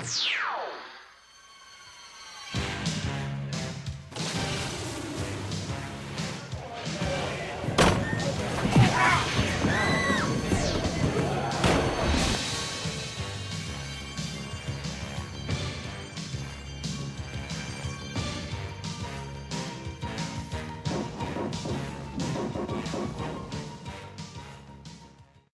you